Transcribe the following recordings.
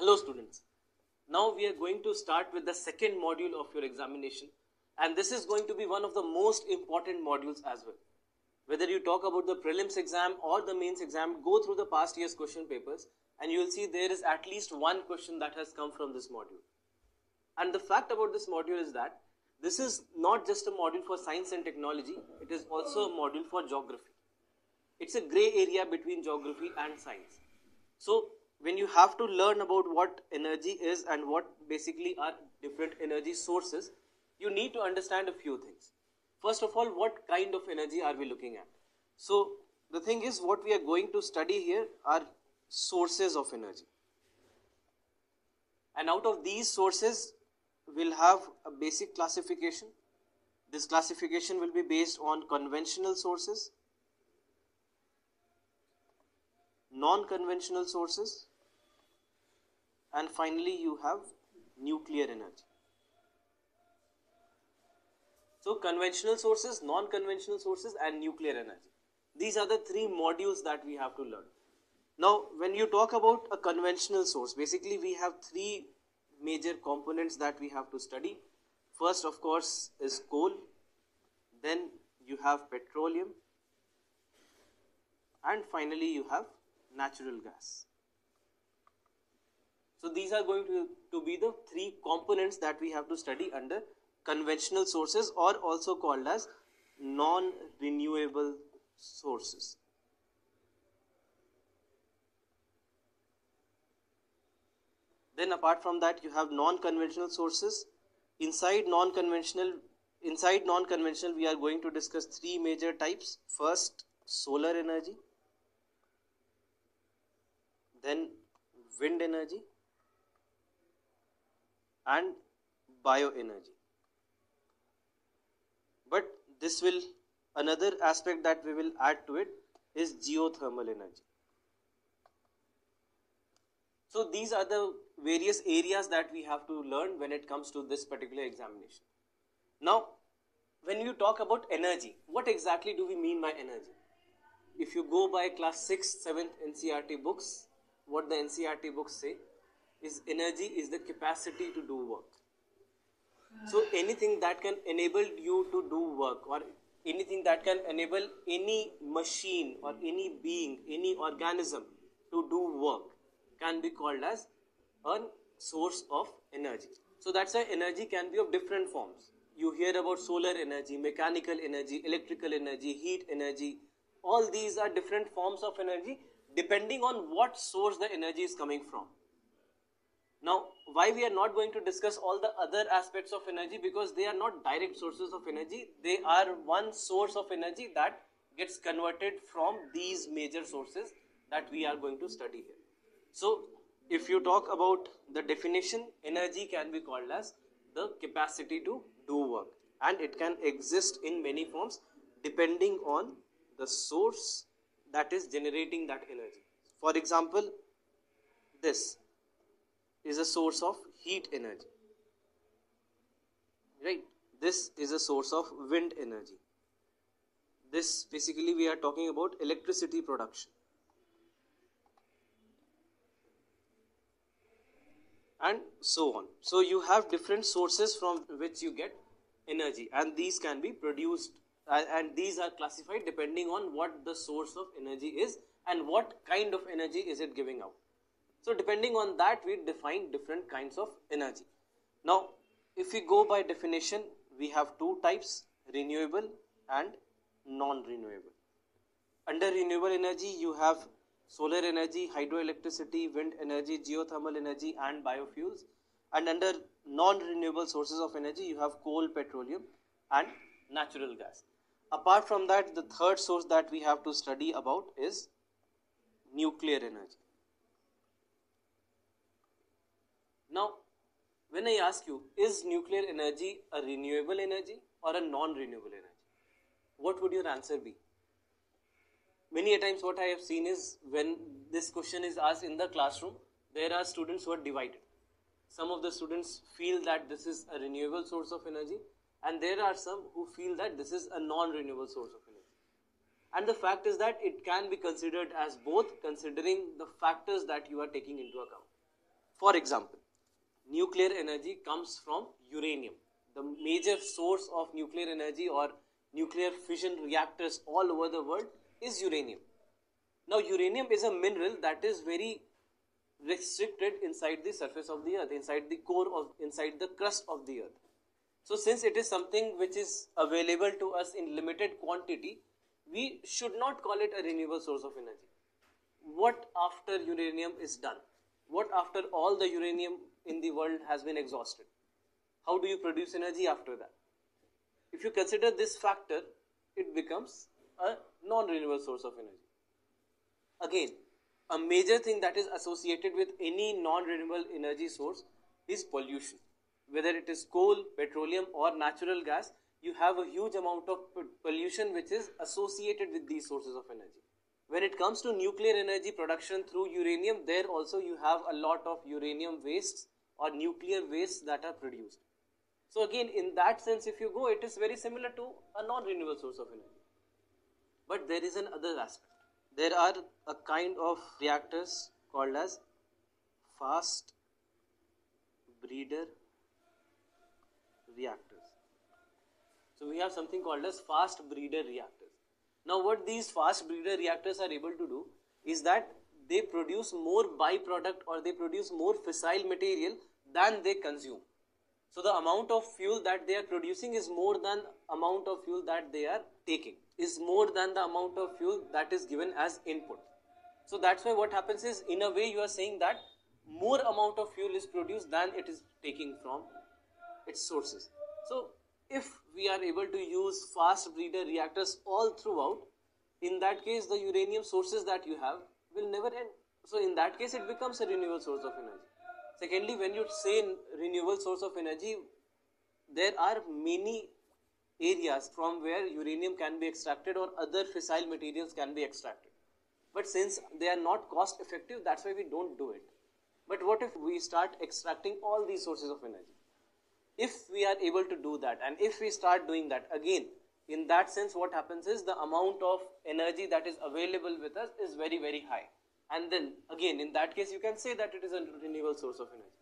Hello students. Now we are going to start with the second module of your examination and this is going to be one of the most important modules as well. Whether you talk about the prelims exam or the mains exam, go through the past year's question papers and you will see there is at least one question that has come from this module. And the fact about this module is that this is not just a module for science and technology, it is also a module for geography. It's a gray area between geography and science. So when you have to learn about what energy is and what basically are different energy sources, you need to understand a few things. First of all, what kind of energy are we looking at? So the thing is what we are going to study here are sources of energy. And out of these sources, we'll have a basic classification. This classification will be based on conventional sources, non-conventional sources, and finally you have nuclear energy. So conventional sources, non-conventional sources and nuclear energy. These are the three modules that we have to learn. Now when you talk about a conventional source, basically we have three major components that we have to study. First of course is coal, then you have petroleum and finally you have natural gas. So these are going to, to be the three components that we have to study under conventional sources or also called as non-renewable sources. Then apart from that you have non-conventional sources. Inside non-conventional inside non-conventional we are going to discuss three major types. First solar energy, then wind energy and bioenergy. But this will another aspect that we will add to it is geothermal energy. So these are the various areas that we have to learn when it comes to this particular examination. Now, when you talk about energy, what exactly do we mean by energy? If you go by class 6th, 7th NCERT books, what the NCERT books say is energy is the capacity to do work. So anything that can enable you to do work or anything that can enable any machine or any being, any organism to do work can be called as a source of energy. So that's why energy can be of different forms. You hear about solar energy, mechanical energy, electrical energy, heat energy. All these are different forms of energy depending on what source the energy is coming from. Now, why we are not going to discuss all the other aspects of energy because they are not direct sources of energy. They are one source of energy that gets converted from these major sources that we are going to study here. So, if you talk about the definition, energy can be called as the capacity to do work and it can exist in many forms depending on the source that is generating that energy. For example, this is a source of heat energy. Right? This is a source of wind energy. This basically we are talking about electricity production. And so on. So you have different sources from which you get energy and these can be produced and these are classified depending on what the source of energy is and what kind of energy is it giving out. So depending on that we define different kinds of energy. Now if we go by definition we have two types renewable and non-renewable. Under renewable energy you have solar energy, hydroelectricity, wind energy, geothermal energy and biofuels and under non-renewable sources of energy you have coal, petroleum and natural gas. Apart from that the third source that we have to study about is nuclear energy. Now when I ask you is nuclear energy a renewable energy or a non-renewable energy? What would your answer be? many a times what I have seen is when this question is asked in the classroom, there are students who are divided. Some of the students feel that this is a renewable source of energy and there are some who feel that this is a non-renewable source of energy. And the fact is that it can be considered as both considering the factors that you are taking into account. For example, nuclear energy comes from uranium. The major source of nuclear energy or nuclear fission reactors all over the world is uranium. Now, uranium is a mineral that is very restricted inside the surface of the earth, inside the core of, inside the crust of the earth. So, since it is something which is available to us in limited quantity, we should not call it a renewable source of energy. What after uranium is done? What after all the uranium in the world has been exhausted? How do you produce energy after that? If you consider this factor, it becomes a non-renewable source of energy. Again, a major thing that is associated with any non-renewable energy source is pollution. Whether it is coal, petroleum or natural gas, you have a huge amount of pollution which is associated with these sources of energy. When it comes to nuclear energy production through uranium, there also you have a lot of uranium wastes or nuclear wastes that are produced. So again, in that sense, if you go, it is very similar to a non-renewable source of energy. But there is another aspect. There are a kind of reactors called as fast breeder reactors. So we have something called as fast breeder reactors. Now what these fast breeder reactors are able to do is that they produce more byproduct or they produce more fissile material than they consume. So the amount of fuel that they are producing is more than amount of fuel that they are taking, is more than the amount of fuel that is given as input. So that's why what happens is in a way you are saying that more amount of fuel is produced than it is taking from its sources. So if we are able to use fast breeder reactors all throughout, in that case the uranium sources that you have will never end. So in that case it becomes a renewable source of energy. Secondly, when you say renewable source of energy, there are many areas from where uranium can be extracted or other fissile materials can be extracted. But since they are not cost effective, that's why we don't do it. But what if we start extracting all these sources of energy? If we are able to do that and if we start doing that again, in that sense what happens is the amount of energy that is available with us is very very high. And then again in that case you can say that it is a renewable source of energy.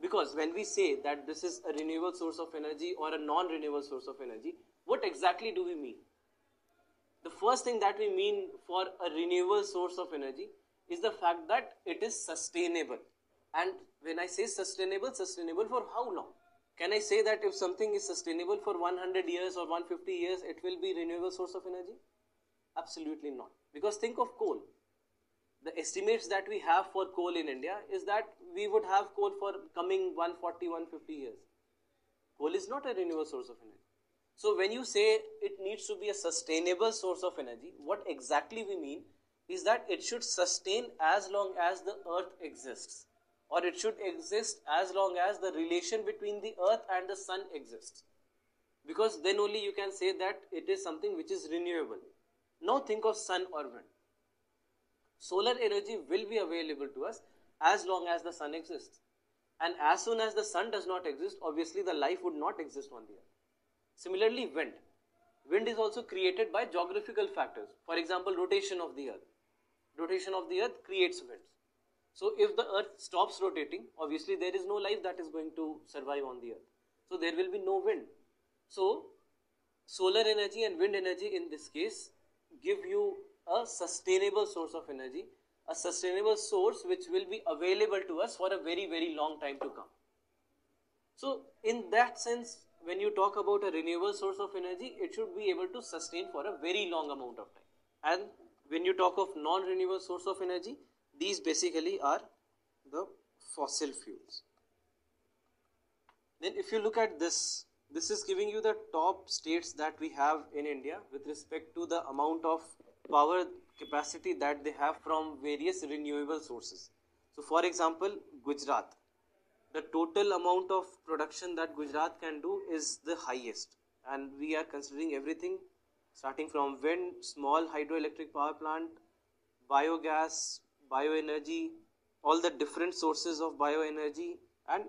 Because when we say that this is a renewable source of energy or a non-renewable source of energy what exactly do we mean? The first thing that we mean for a renewable source of energy is the fact that it is sustainable. And when i say sustainable sustainable for how long can i say that if something is sustainable for 100 years or 150 years it will be renewable source of energy absolutely not because think of coal the estimates that we have for coal in India is that we would have coal for coming 140, 150 years. Coal is not a renewable source of energy. So when you say it needs to be a sustainable source of energy, what exactly we mean is that it should sustain as long as the earth exists or it should exist as long as the relation between the earth and the sun exists. Because then only you can say that it is something which is renewable. Now think of sun or wind solar energy will be available to us as long as the sun exists. And as soon as the sun does not exist, obviously the life would not exist on the earth. Similarly, wind. Wind is also created by geographical factors. For example, rotation of the earth. Rotation of the earth creates winds. So if the earth stops rotating, obviously there is no life that is going to survive on the earth. So there will be no wind. So solar energy and wind energy in this case give you a sustainable source of energy, a sustainable source which will be available to us for a very, very long time to come. So, in that sense, when you talk about a renewable source of energy, it should be able to sustain for a very long amount of time. And when you talk of non-renewable source of energy, these basically are the fossil fuels. Then if you look at this, this is giving you the top states that we have in India with respect to the amount of power capacity that they have from various renewable sources. So for example, Gujarat, the total amount of production that Gujarat can do is the highest and we are considering everything starting from wind, small hydroelectric power plant, biogas, bioenergy, all the different sources of bioenergy and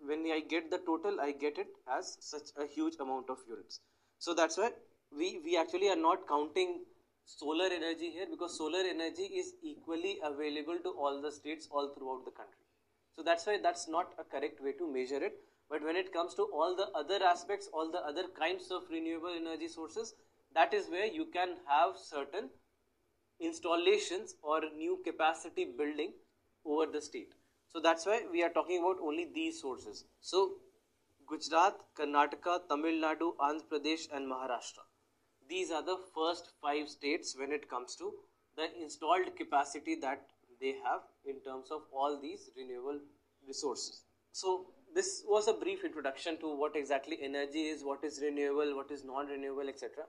when I get the total, I get it as such a huge amount of units. So that's why we, we actually are not counting solar energy here because solar energy is equally available to all the states all throughout the country. So that's why that's not a correct way to measure it. But when it comes to all the other aspects, all the other kinds of renewable energy sources, that is where you can have certain installations or new capacity building over the state. So that's why we are talking about only these sources. So Gujarat, Karnataka, Tamil Nadu, Andhra Pradesh and Maharashtra. These are the first five states when it comes to the installed capacity that they have in terms of all these renewable resources. So this was a brief introduction to what exactly energy is, what is renewable, what is non-renewable, etc.